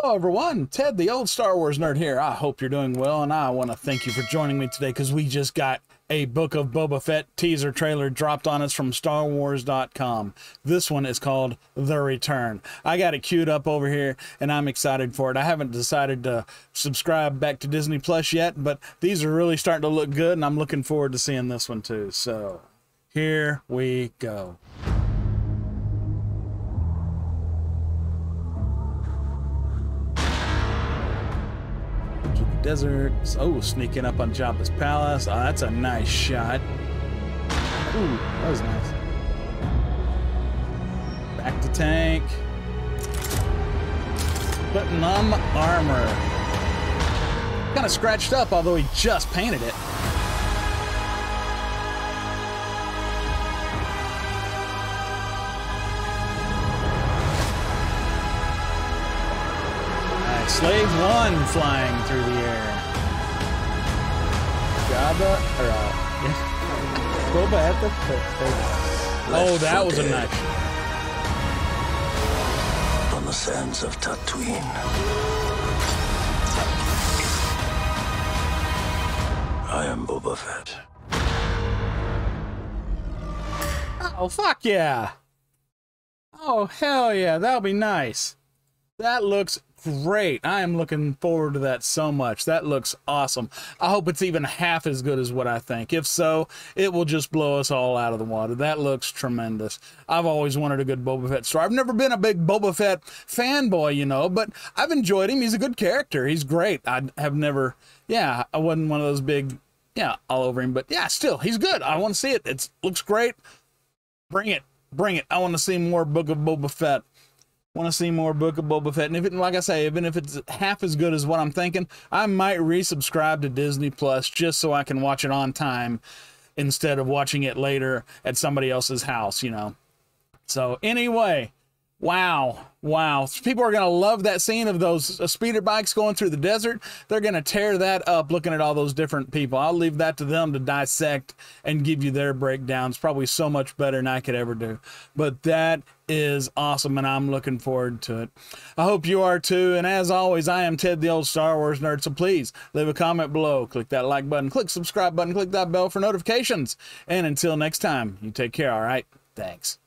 Hello, everyone. Ted, the old Star Wars nerd here. I hope you're doing well, and I want to thank you for joining me today because we just got a Book of Boba Fett teaser trailer dropped on us from StarWars.com. This one is called The Return. I got it queued up over here, and I'm excited for it. I haven't decided to subscribe back to Disney Plus yet, but these are really starting to look good, and I'm looking forward to seeing this one too. So here we go. Desert. Oh, sneaking up on Jabba's palace. Oh, that's a nice shot. Ooh, that was nice. Bacta tank. Putting on armor. Kind of scratched up, although he just painted it. Slave one flying through the air. Jabba, or uh, Boba at the Oh, that was a nice. On the sands of Tatooine. I am Boba Fett. Oh, fuck yeah. Oh, hell yeah. That'll be nice. That looks great. I am looking forward to that so much. That looks awesome. I hope it's even half as good as what I think. If so, it will just blow us all out of the water. That looks tremendous. I've always wanted a good Boba Fett story. I've never been a big Boba Fett fanboy, you know, but I've enjoyed him. He's a good character. He's great. I have never, yeah, I wasn't one of those big, yeah, all over him, but yeah, still, he's good. I want to see it. It looks great. Bring it. Bring it. I want to see more Book of Boba Fett want to see more Book of Boba Fett. And if it, like I say, even if it's half as good as what I'm thinking, I might resubscribe to Disney Plus just so I can watch it on time instead of watching it later at somebody else's house, you know. So anyway, Wow. Wow. People are going to love that scene of those uh, speeder bikes going through the desert. They're going to tear that up looking at all those different people. I'll leave that to them to dissect and give you their breakdowns. Probably so much better than I could ever do. But that is awesome, and I'm looking forward to it. I hope you are too. And as always, I am Ted, the old Star Wars nerd. So please leave a comment below, click that like button, click subscribe button, click that bell for notifications. And until next time, you take care, all right? Thanks.